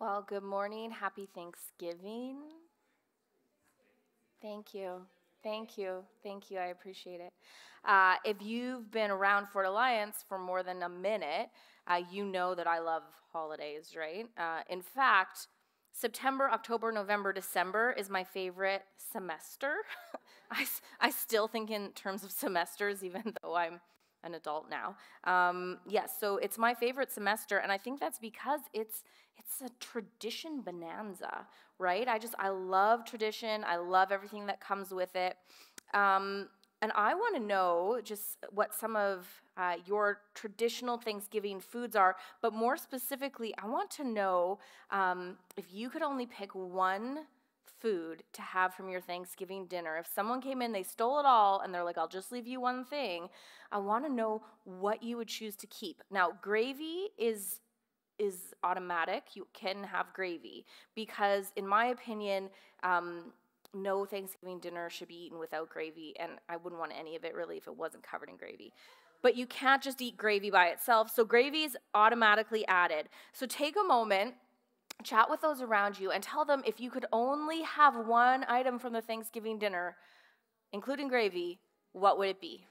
Well, good morning. Happy Thanksgiving. Thank you. Thank you. Thank you. I appreciate it. Uh, if you've been around Fort Alliance for more than a minute, uh, you know that I love holidays, right? Uh, in fact, September, October, November, December is my favorite semester. I, I still think in terms of semesters, even though I'm an adult now. Um, yes, so it's my favorite semester, and I think that's because it's it's a tradition bonanza, right? I just I love tradition. I love everything that comes with it. Um, and I want to know just what some of uh, your traditional Thanksgiving foods are, but more specifically, I want to know um, if you could only pick one food to have from your Thanksgiving dinner. If someone came in, they stole it all, and they're like, I'll just leave you one thing, I want to know what you would choose to keep. Now, gravy is is automatic. You can have gravy because, in my opinion, um, no Thanksgiving dinner should be eaten without gravy, and I wouldn't want any of it really if it wasn't covered in gravy. But you can't just eat gravy by itself, so gravy is automatically added. So take a moment chat with those around you and tell them if you could only have one item from the Thanksgiving dinner, including gravy, what would it be?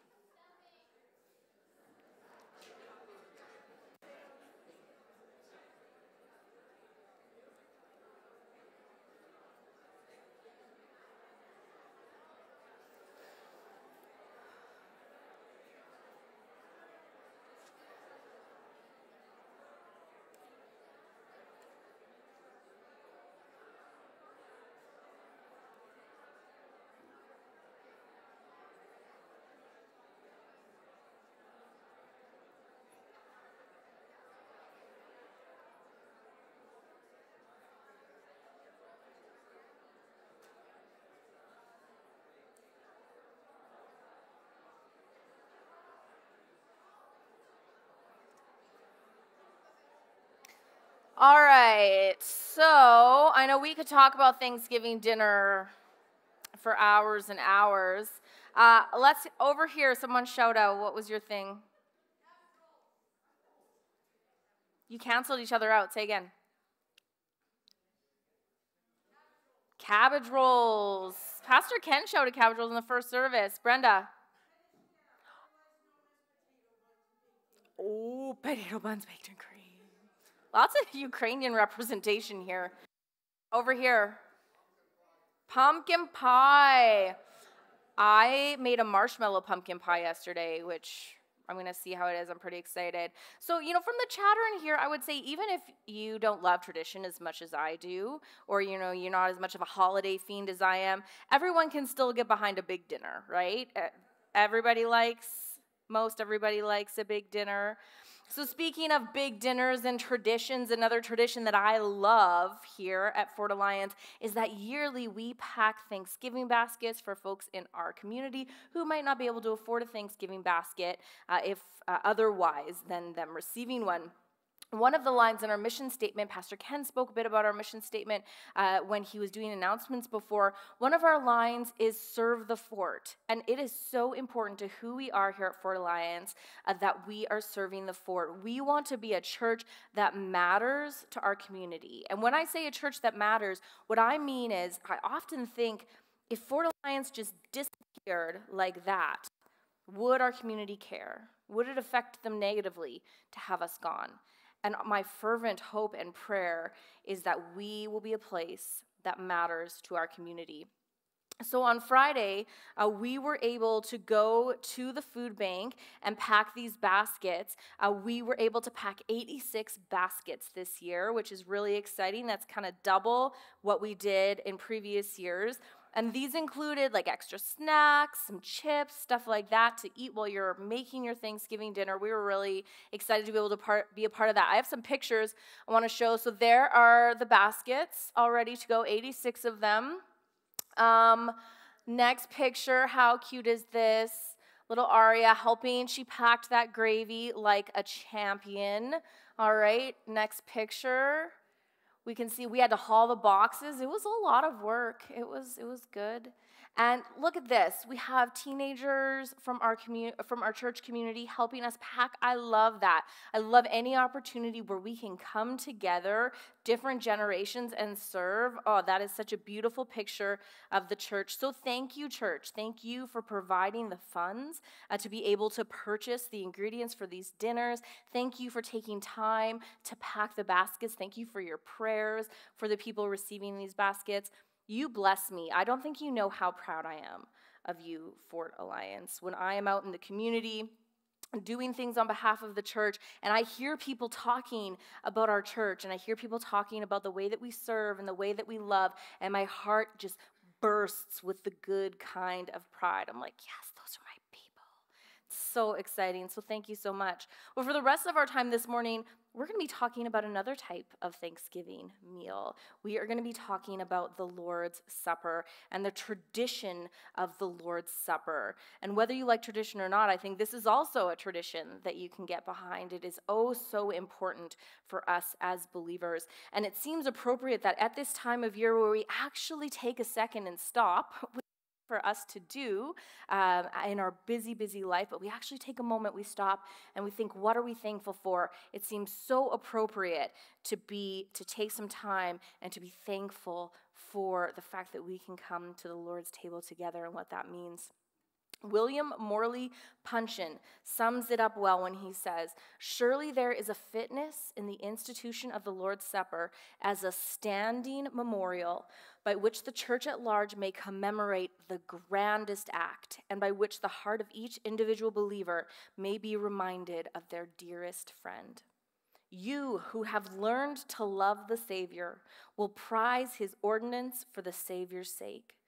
All right, so I know we could talk about Thanksgiving dinner for hours and hours. Uh, let's, over here, someone shout out, what was your thing? You canceled each other out. Say again. Cabbage rolls. Pastor Ken shouted cabbage rolls in the first service. Brenda. Oh, potato buns baked in cream. Lots of Ukrainian representation here. Over here, pumpkin pie. I made a marshmallow pumpkin pie yesterday, which I'm going to see how it is. I'm pretty excited. So, you know, from the chatter in here, I would say even if you don't love tradition as much as I do, or, you know, you're not as much of a holiday fiend as I am, everyone can still get behind a big dinner, right? Everybody likes, most everybody likes a big dinner. So, speaking of big dinners and traditions, another tradition that I love here at Fort Alliance is that yearly we pack Thanksgiving baskets for folks in our community who might not be able to afford a Thanksgiving basket uh, if uh, otherwise than them receiving one. One of the lines in our mission statement, Pastor Ken spoke a bit about our mission statement uh, when he was doing announcements before. One of our lines is serve the fort. And it is so important to who we are here at Fort Alliance uh, that we are serving the fort. We want to be a church that matters to our community. And when I say a church that matters, what I mean is I often think if Fort Alliance just disappeared like that, would our community care? Would it affect them negatively to have us gone? And my fervent hope and prayer is that we will be a place that matters to our community. So on Friday, uh, we were able to go to the food bank and pack these baskets. Uh, we were able to pack 86 baskets this year, which is really exciting. That's kind of double what we did in previous years. And these included like extra snacks, some chips, stuff like that to eat while you're making your Thanksgiving dinner. We were really excited to be able to part, be a part of that. I have some pictures I want to show. So there are the baskets all ready to go, 86 of them. Um, next picture, how cute is this? Little Aria helping. She packed that gravy like a champion. All right, next picture. We can see we had to haul the boxes. It was a lot of work. It was it was good. And look at this. We have teenagers from our community from our church community helping us pack. I love that. I love any opportunity where we can come together, different generations and serve. Oh, that is such a beautiful picture of the church. So thank you church. Thank you for providing the funds uh, to be able to purchase the ingredients for these dinners. Thank you for taking time to pack the baskets. Thank you for your prayers for the people receiving these baskets. You bless me. I don't think you know how proud I am of you, Fort Alliance. When I am out in the community, doing things on behalf of the church and i hear people talking about our church and i hear people talking about the way that we serve and the way that we love and my heart just bursts with the good kind of pride i'm like yes those are my people it's so exciting so thank you so much well for the rest of our time this morning we're going to be talking about another type of Thanksgiving meal. We are going to be talking about the Lord's Supper and the tradition of the Lord's Supper. And whether you like tradition or not, I think this is also a tradition that you can get behind. It is oh so important for us as believers. And it seems appropriate that at this time of year where we actually take a second and stop, for us to do um, in our busy, busy life, but we actually take a moment, we stop, and we think, what are we thankful for? It seems so appropriate to be to take some time and to be thankful for the fact that we can come to the Lord's table together and what that means. William Morley Punshon sums it up well when he says, Surely there is a fitness in the institution of the Lord's Supper as a standing memorial by which the church at large may commemorate the grandest act, and by which the heart of each individual believer may be reminded of their dearest friend. You who have learned to love the Savior will prize his ordinance for the Savior's sake.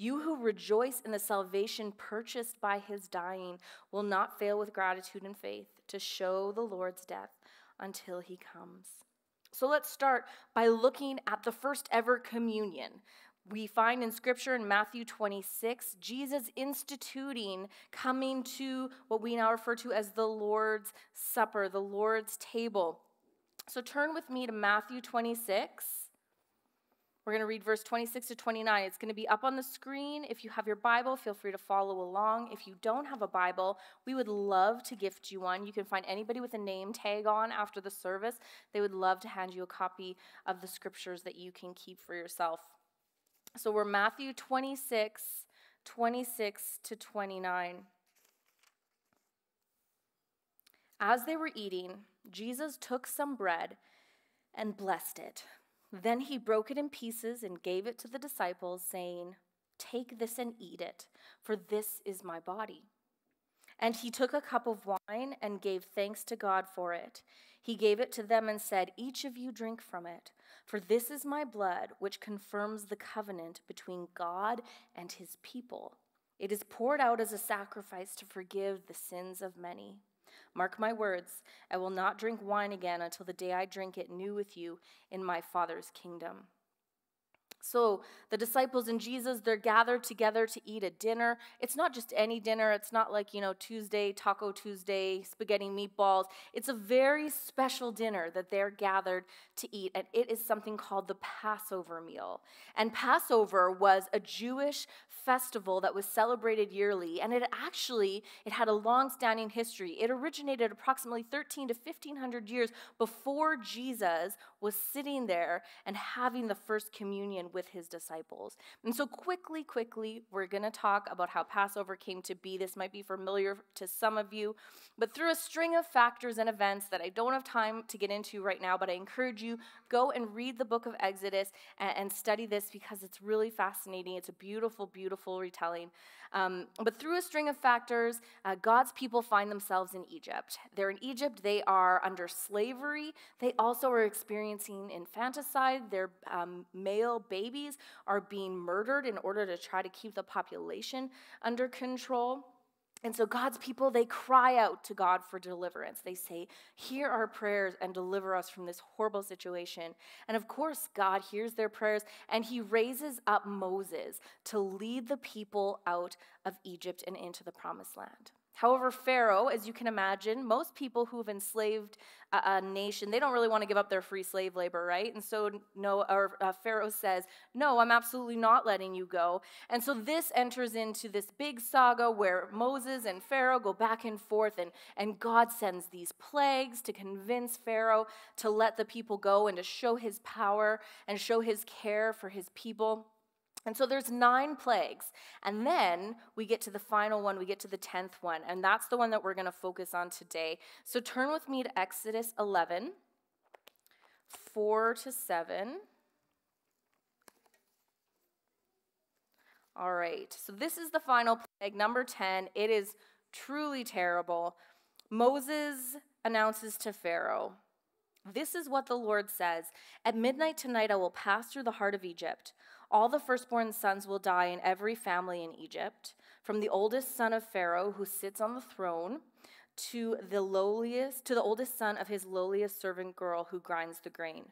You who rejoice in the salvation purchased by his dying will not fail with gratitude and faith to show the Lord's death until he comes. So let's start by looking at the first ever communion. We find in scripture in Matthew 26, Jesus instituting coming to what we now refer to as the Lord's Supper, the Lord's table. So turn with me to Matthew 26. We're going to read verse 26 to 29. It's going to be up on the screen. If you have your Bible, feel free to follow along. If you don't have a Bible, we would love to gift you one. You can find anybody with a name tag on after the service. They would love to hand you a copy of the scriptures that you can keep for yourself. So we're Matthew 26, 26 to 29. As they were eating, Jesus took some bread and blessed it then he broke it in pieces and gave it to the disciples, saying, Take this and eat it, for this is my body. And he took a cup of wine and gave thanks to God for it. He gave it to them and said, Each of you drink from it, for this is my blood, which confirms the covenant between God and his people. It is poured out as a sacrifice to forgive the sins of many. Mark my words, I will not drink wine again until the day I drink it new with you in my Father's kingdom. So the disciples and Jesus, they're gathered together to eat a dinner. It's not just any dinner. It's not like, you know, Tuesday, Taco Tuesday, spaghetti meatballs. It's a very special dinner that they're gathered to eat, and it is something called the Passover meal. And Passover was a Jewish festival that was celebrated yearly, and it actually it had a long-standing history. It originated approximately 13 to 1500 years before Jesus was sitting there and having the first communion with his disciples. And so, quickly, quickly, we're going to talk about how Passover came to be. This might be familiar to some of you, but through a string of factors and events that I don't have time to get into right now, but I encourage you go and read the book of Exodus and, and study this because it's really fascinating. It's a beautiful, beautiful retelling. Um, but through a string of factors, uh, God's people find themselves in Egypt. They're in Egypt, they are under slavery, they also are experiencing infanticide. Their um, male babies are being murdered in order to try to keep the population under control. And so God's people, they cry out to God for deliverance. They say, Hear our prayers and deliver us from this horrible situation. And of course, God hears their prayers and he raises up Moses to lead the people out of Egypt and into the promised land. However, Pharaoh, as you can imagine, most people who have enslaved a, a nation, they don't really want to give up their free slave labor, right? And so no, or, uh, Pharaoh says, "No, I'm absolutely not letting you go." And so this enters into this big saga where Moses and Pharaoh go back and forth, and, and God sends these plagues to convince Pharaoh to let the people go and to show his power and show his care for his people. And so there's nine plagues. And then we get to the final one, we get to the 10th one. And that's the one that we're going to focus on today. So turn with me to Exodus 11, 4 to 7. All right, so this is the final plague, number 10. It is truly terrible. Moses announces to Pharaoh, This is what the Lord says At midnight tonight, I will pass through the heart of Egypt. All the firstborn sons will die in every family in Egypt, from the oldest son of Pharaoh who sits on the throne to the lowliest to the oldest son of his lowliest servant girl who grinds the grain.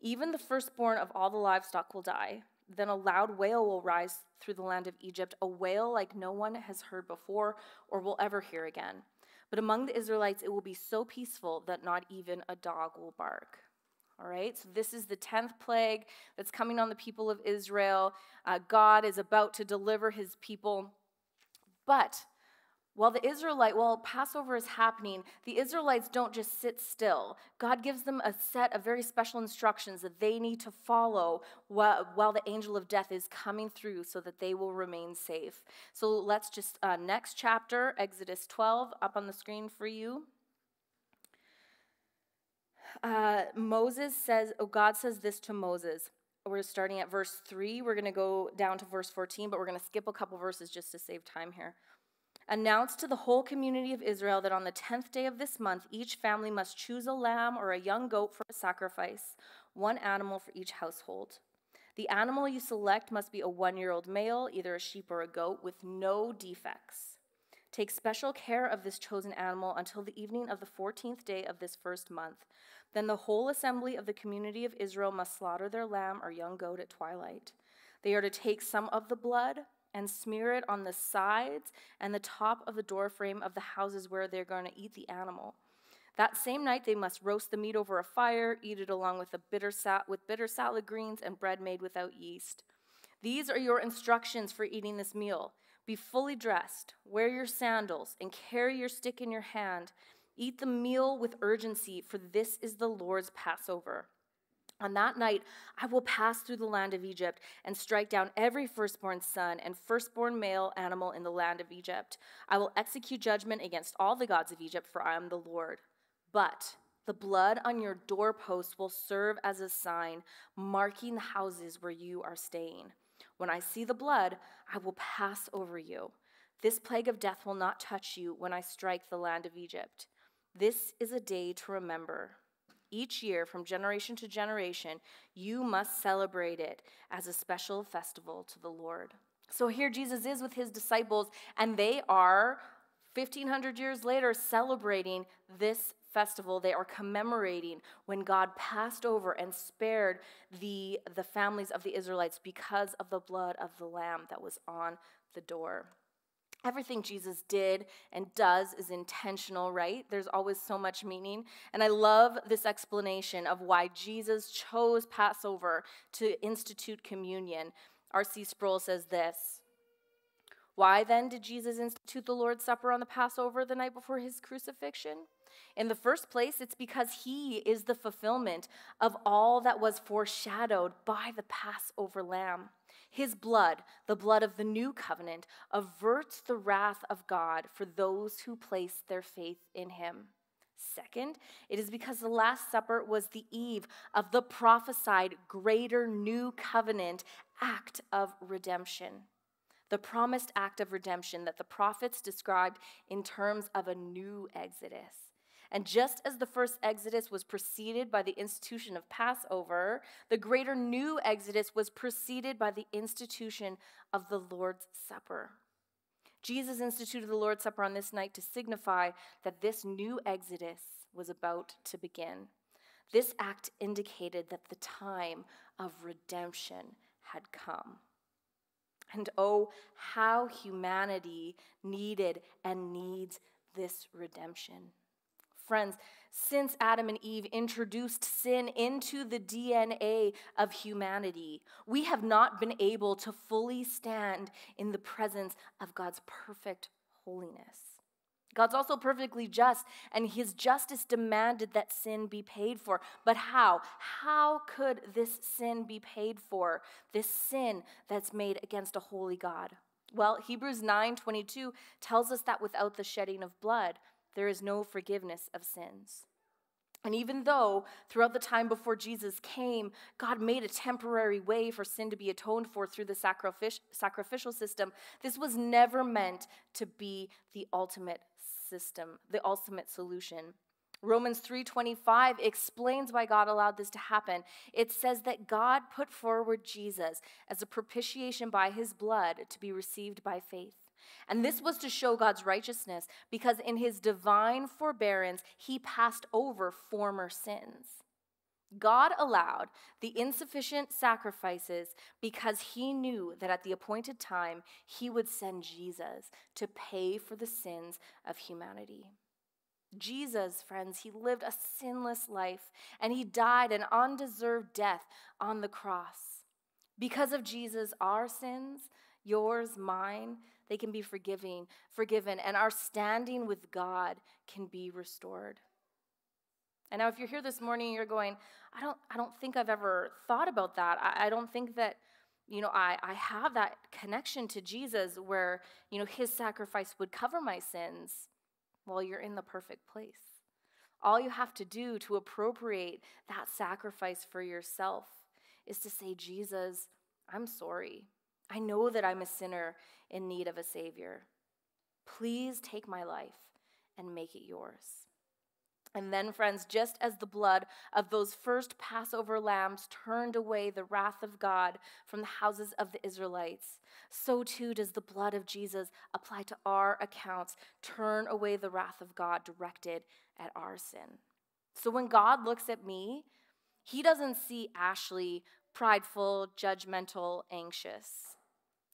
Even the firstborn of all the livestock will die. Then a loud wail will rise through the land of Egypt, a wail like no one has heard before or will ever hear again. But among the Israelites it will be so peaceful that not even a dog will bark. All right, so this is the 10th plague that's coming on the people of Israel. Uh, God is about to deliver his people. But while the Israelite, while Passover is happening, the Israelites don't just sit still. God gives them a set of very special instructions that they need to follow while, while the angel of death is coming through so that they will remain safe. So let's just, uh, next chapter, Exodus 12, up on the screen for you uh, Moses says, oh, God says this to Moses. We're starting at verse 3. We're going to go down to verse 14, but we're going to skip a couple verses just to save time here. Announce to the whole community of Israel that on the 10th day of this month, each family must choose a lamb or a young goat for a sacrifice, one animal for each household. The animal you select must be a one year old male, either a sheep or a goat, with no defects. Take special care of this chosen animal until the evening of the 14th day of this first month. Then the whole assembly of the community of Israel must slaughter their lamb or young goat at twilight. They are to take some of the blood and smear it on the sides and the top of the doorframe of the houses where they're going to eat the animal. That same night they must roast the meat over a fire, eat it along with, bitter with bitter salad greens and bread made without yeast. These are your instructions for eating this meal. Be fully dressed, wear your sandals, and carry your stick in your hand. Eat the meal with urgency, for this is the Lord's Passover. On that night, I will pass through the land of Egypt and strike down every firstborn son and firstborn male animal in the land of Egypt. I will execute judgment against all the gods of Egypt, for I am the Lord. But the blood on your doorposts will serve as a sign, marking the houses where you are staying. When I see the blood, I will pass over you. This plague of death will not touch you when I strike the land of Egypt. This is a day to remember. Each year, from generation to generation, you must celebrate it as a special festival to the Lord. So here Jesus is with his disciples, and they are 1500 years later celebrating this festival. They are commemorating when God passed over and spared the, the families of the Israelites because of the blood of the Lamb that was on the door. Everything Jesus did and does is intentional, right? There's always so much meaning. And I love this explanation of why Jesus chose Passover to institute communion. R.C. Sproul says this Why then did Jesus institute the Lord's Supper on the Passover the night before his crucifixion? In the first place, it's because he is the fulfillment of all that was foreshadowed by the Passover lamb. His blood, the blood of the new covenant, averts the wrath of God for those who place their faith in him. Second, it is because the Last Supper was the eve of the prophesied greater new covenant act of redemption. The promised act of redemption that the prophets described in terms of a new exodus. And just as the first Exodus was preceded by the institution of Passover, the greater new Exodus was preceded by the institution of the Lord's Supper. Jesus instituted the Lord's Supper on this night to signify that this new Exodus was about to begin. This act indicated that the time of redemption had come. And oh, how humanity needed and needs this redemption. Friends, since Adam and Eve introduced sin into the DNA of humanity, we have not been able to fully stand in the presence of God's perfect holiness. God's also perfectly just, and his justice demanded that sin be paid for. But how? How could this sin be paid for? This sin that's made against a holy God? Well, Hebrews 9:22 tells us that without the shedding of blood, there is no forgiveness of sins. And even though throughout the time before Jesus came, God made a temporary way for sin to be atoned for through the sacrificial system, this was never meant to be the ultimate system, the ultimate solution. Romans 3:25 explains why God allowed this to happen. It says that God put forward Jesus as a propitiation by his blood to be received by faith. And this was to show God's righteousness because in his divine forbearance, he passed over former sins. God allowed the insufficient sacrifices because he knew that at the appointed time, he would send Jesus to pay for the sins of humanity. Jesus, friends, he lived a sinless life and he died an undeserved death on the cross. Because of Jesus, our sins, yours, mine, they can be forgiving, forgiven, and our standing with God can be restored. And now, if you're here this morning, you're going, I don't, I don't think I've ever thought about that. I, I don't think that, you know, I, I have that connection to Jesus where, you know, his sacrifice would cover my sins. Well, you're in the perfect place. All you have to do to appropriate that sacrifice for yourself is to say, Jesus, I'm sorry. I know that I'm a sinner in need of a Savior. Please take my life and make it yours. And then, friends, just as the blood of those first Passover lambs turned away the wrath of God from the houses of the Israelites, so too does the blood of Jesus apply to our accounts, turn away the wrath of God directed at our sin. So when God looks at me, he doesn't see Ashley prideful, judgmental, anxious.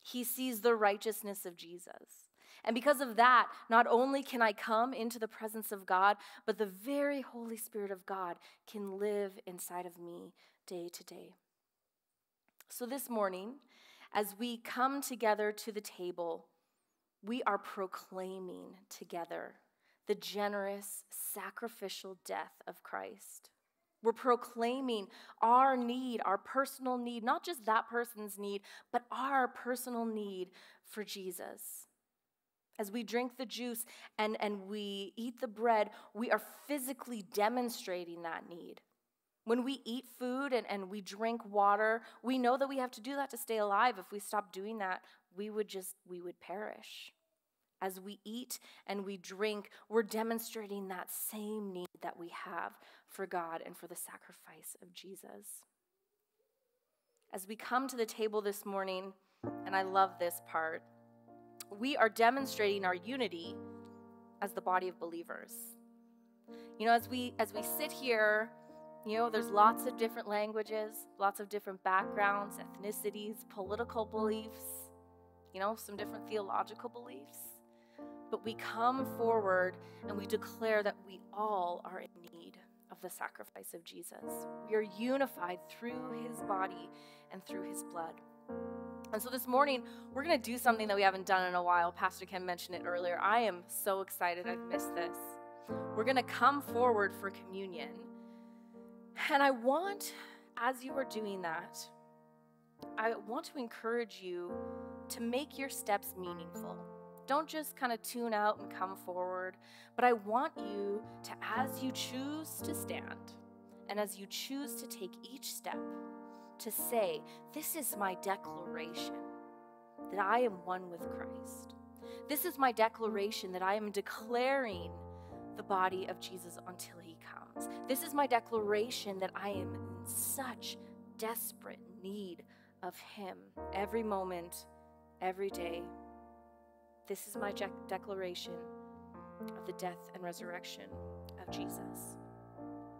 He sees the righteousness of Jesus. And because of that, not only can I come into the presence of God, but the very Holy Spirit of God can live inside of me day to day. So this morning, as we come together to the table, we are proclaiming together the generous, sacrificial death of Christ. We're proclaiming our need, our personal need, not just that person's need, but our personal need for Jesus. As we drink the juice and, and we eat the bread, we are physically demonstrating that need. When we eat food and, and we drink water, we know that we have to do that to stay alive. If we stop doing that, we would just, we would perish. As we eat and we drink, we're demonstrating that same need that we have for God and for the sacrifice of Jesus. As we come to the table this morning, and I love this part, we are demonstrating our unity as the body of believers. You know, as we as we sit here, you know, there's lots of different languages, lots of different backgrounds, ethnicities, political beliefs, you know, some different theological beliefs. But we come forward and we declare that we all are in need of the sacrifice of Jesus. We are unified through his body and through his blood. And so this morning, we're going to do something that we haven't done in a while. Pastor Ken mentioned it earlier. I am so excited. I've missed this. We're going to come forward for communion. And I want, as you are doing that, I want to encourage you to make your steps meaningful. Don't just kind of tune out and come forward, but I want you to, as you choose to stand and as you choose to take each step, to say, This is my declaration that I am one with Christ. This is my declaration that I am declaring the body of Jesus until he comes. This is my declaration that I am in such desperate need of him every moment, every day. This is my declaration of the death and resurrection of Jesus.